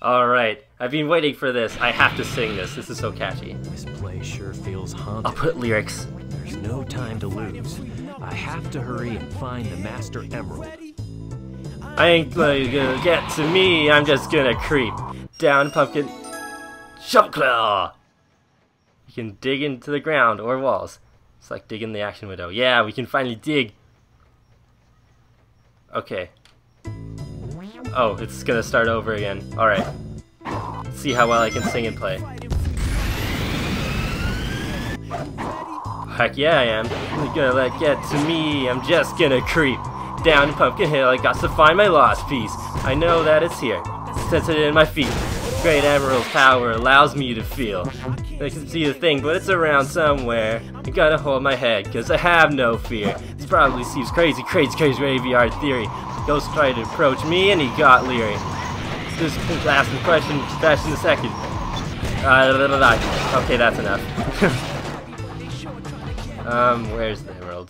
Alright, I've been waiting for this. I have to sing this. This is so catchy. This place sure feels haunted. I'll put lyrics. There's no time to lose. I have to hurry and find the Master Emerald. I ain't gonna get to me, I'm just gonna creep down pumpkin claw. You can dig into the ground or walls. It's like digging the action window. Yeah, we can finally dig. Okay. Oh, it's gonna start over again. Alright. See how well I can sing and play. Heck yeah I am. Gonna let get to me, I'm just gonna creep. Down Pumpkin Hill, I got to find my lost piece. I know that it's here. Sense it in my feet. Great Emerald power allows me to feel. I can see the thing, but it's around somewhere. I gotta hold my head, cause I have no fear. This probably seems crazy, crazy, crazy graveyard theory. Ghost tried to approach me and he got leery. This last impression, fast in a second. Uh. Okay, that's enough. um, where's the emeralds?